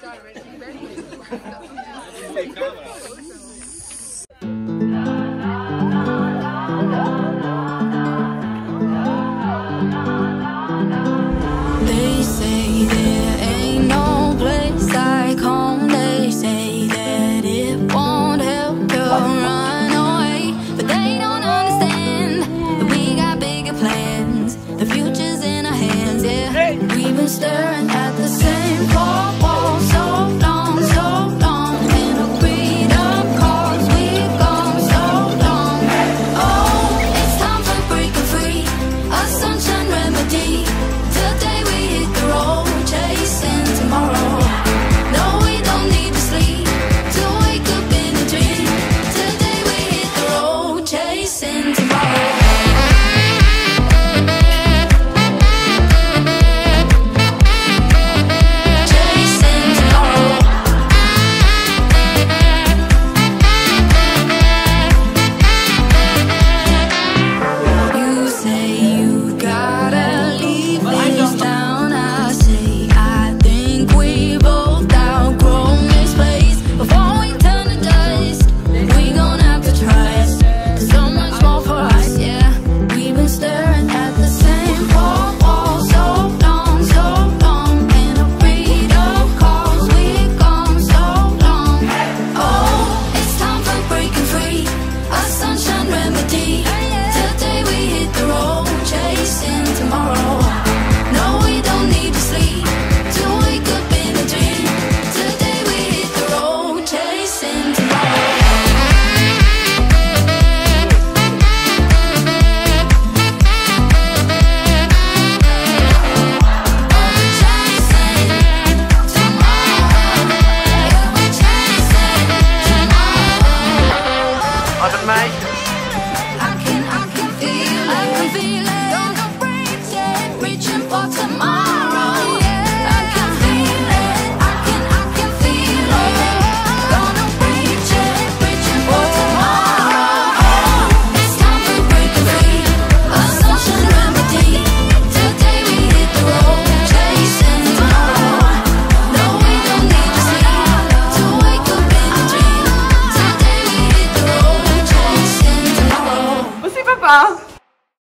Sorry, ready? Ready? Other made. Grandpa.